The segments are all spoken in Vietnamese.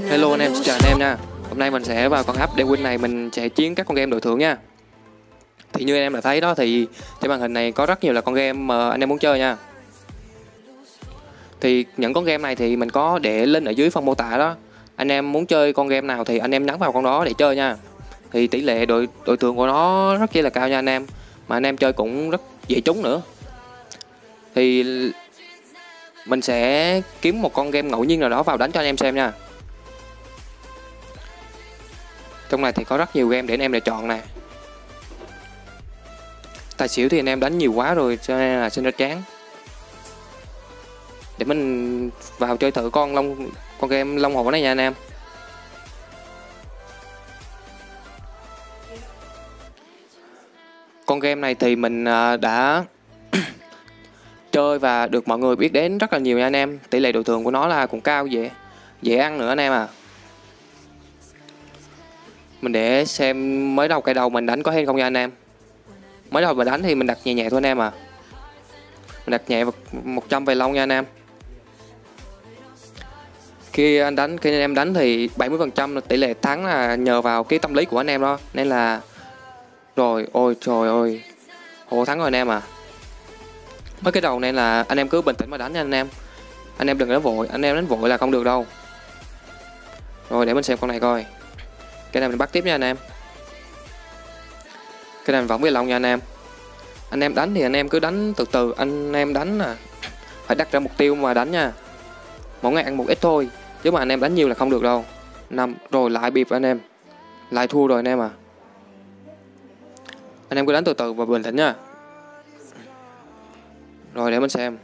Hello anh em, chào anh em nha. Hôm nay mình sẽ vào con app Đen Win này mình sẽ chiến các con game đội thưởng nha. Thì như anh em đã thấy đó thì trên màn hình này có rất nhiều là con game mà anh em muốn chơi nha. Thì những con game này thì mình có để link ở dưới phần mô tả đó. Anh em muốn chơi con game nào thì anh em nhắn vào con đó để chơi nha. Thì tỷ lệ đội đội thưởng của nó rất là cao nha anh em. Mà anh em chơi cũng rất dễ trúng nữa. Thì mình sẽ kiếm một con game ngẫu nhiên nào đó vào đánh cho anh em xem nha. Trong này thì có rất nhiều game để anh em lựa chọn nè. Tài xỉu thì anh em đánh nhiều quá rồi, cho nên là xin ra chán. Để mình vào chơi thử con long, con game long hổ này nha anh em. Con game này thì mình à, đã chơi và được mọi người biết đến rất là nhiều nha anh em. Tỷ lệ độ thường của nó là cũng cao, dễ dễ ăn nữa anh em à mình để xem mới đầu cây đầu mình đánh có hay không nha anh em. Mới đầu mình đánh thì mình đặt nhẹ nhẹ thôi anh em à mình đặt nhẹ 100 về long nha anh em. Khi anh đánh, khi anh em đánh thì 70 phần trăm tỷ lệ thắng là nhờ vào cái tâm lý của anh em đó. Nên là, rồi, ôi trời ơi hộ thắng rồi anh em à mới cái đầu nên là anh em cứ bình tĩnh mà đánh nha anh em. Anh em đừng đánh vội, anh em đánh vội là không được đâu. Rồi để mình xem con này coi cái này mình bắt tiếp nha anh em. Cái này mình vẫn với lòng nha anh em. Anh em đánh thì anh em cứ đánh từ từ. Anh em đánh à phải đặt ra mục tiêu mà đánh nha. Mỗi ngày ăn một ít thôi, chứ mà anh em đánh nhiều là không được đâu. Năm, rồi lại bịp anh em. Lại thua rồi anh em à. Anh em cứ đánh từ từ và bình tĩnh nha. Rồi để mình xem.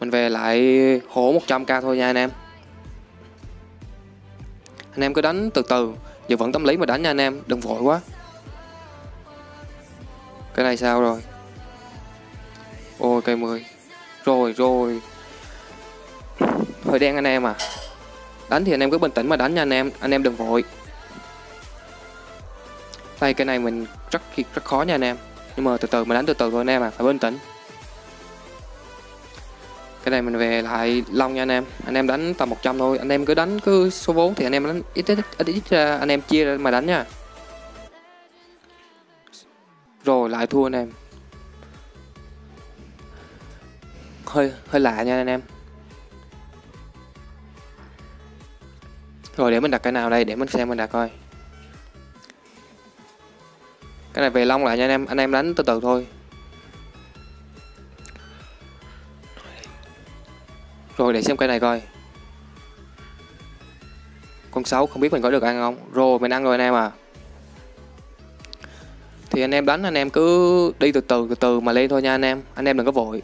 Mình về lại hổ 100k thôi nha anh em anh em cứ đánh từ từ. Giờ vẫn tâm lý mà đánh nha anh em, đừng vội quá. Cái này sao rồi? Ôi, cây 10 rồi rồi. Hơi đen anh em à. Đánh thì anh em cứ bình tĩnh mà đánh nha anh em. Anh em đừng vội. Đây, cái này mình rất rất khó nha anh em. Nhưng mà từ từ mà đánh từ từ thôi anh em à. Phải bình tĩnh cái này mình về lại long nha anh em. Anh em đánh tầm 100 thôi. Anh em cứ đánh cứ số 4 thì anh em đánh ít ít ít, ít ra anh em chia ra mà đánh nha. Rồi lại thua anh em. Hơi hơi lạ nha anh em. Rồi để mình đặt cái nào đây? Để mình xem mình đặt coi. Cái này về long lại nha anh em. Anh em đánh từ từ thôi. Rồi, để xem cây này coi. Con 6 không biết mình có được ăn không? Rồi, mình ăn rồi anh em à. Thì anh em đánh, anh em cứ đi từ từ từ từ mà lên thôi nha anh em. Anh em đừng có vội.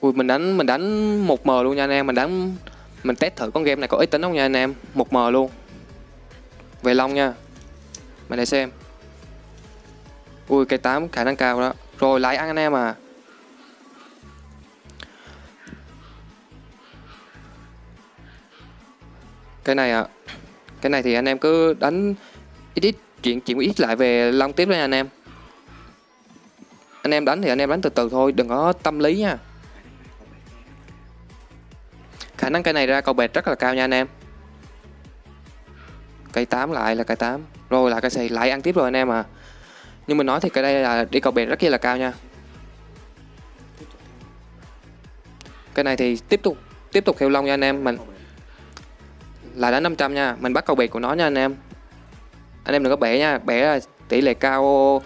Ui, mình đánh mình đánh một m luôn nha anh em. Mình đánh, mình test thử con game này có ít tính không nha anh em. Một m luôn. Về long nha. Mình để xem. Ui cây 8 khả năng cao đó. Rồi lại ăn anh em à. Cái này à Cái này thì anh em cứ đánh ít ít chuyện chuyện ít lại về long tiếp đấy anh em. Anh em đánh thì anh em đánh từ từ thôi, Đừng có tâm lý nha. Khả năng cây này ra cầu bệt rất là cao nha anh em. Cây 8 lại là cây 8 Rồi là cây xì, lại ăn tiếp rồi anh em à nhưng mình nói thì cái đây là đi cầu bệt rất kia là cao nha. Cái này thì tiếp tục tiếp tục theo long nha anh em. Mình là đánh 500 nha, mình bắt cầu bệt của nó nha anh em. Anh em đừng có bẻ nha, bẻ là tỷ lệ cao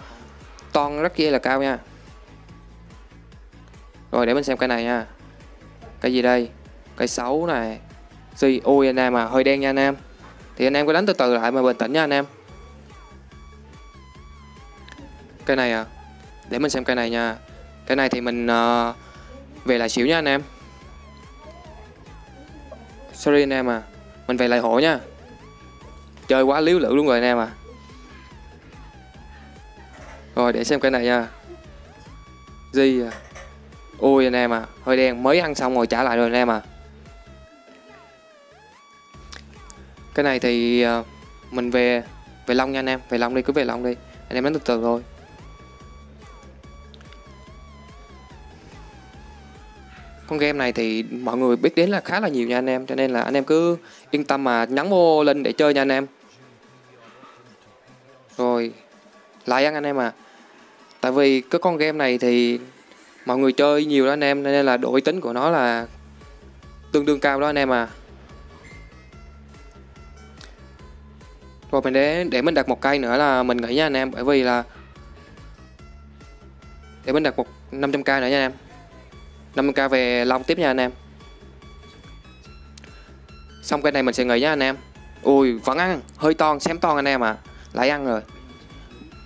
ton rất kia là cao nha. Rồi để mình xem cái này nha. Cái gì đây? Cái xấu này. Gì ui anh em à hơi đen nha anh em. Thì anh em cứ đánh từ từ lại mà bình tĩnh nha anh em cái này à? Để mình xem cái này nha. Cái này thì mình uh, về lại xíu nha anh em. Sorry anh em à mình về lại hộ nha. Chơi quá liếu lự luôn rồi anh em à. Rồi để xem cái này nha. Gì à? Ui anh em à hơi đen mới ăn xong rồi trả lại rồi anh em à. Cái này thì uh, mình về về long nha anh em. Về long đi cứ về long đi. Anh em đánh từ từ rồi con game này thì mọi người biết đến là khá là nhiều nha anh em, cho nên là anh em cứ yên tâm mà nhắn vô lên để chơi nha anh em. Rồi, lại ăn anh em à tại vì cái con game này thì mọi người chơi nhiều đó anh em, nên là độ uy tín của nó là tương đương cao đó anh em à rồi, mình để để mình đặt một cây nữa là mình nghĩ nha anh em, bởi vì là để mình đặt một 500k nữa nha anh em. 5k về long tiếp nha anh em. Xong cái này mình sẽ nghỉ nha anh em. Ui, vẫn ăn. Hơi to xém to anh em à lại ăn rồi.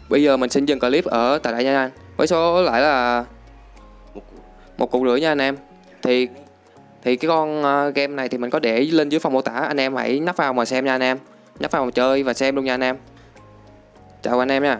Bây giờ mình xin dừng clip ở tại đây nha anh. Với số lại là một cục rưỡi nha anh em. Thì thì cái con ờ, game này thì mình có để lên dưới phần mô tả. Anh em hãy nhấp vào mà xem nha anh em. Nhấp vào mà chơi và xem luôn nha anh em. Chào anh em nha.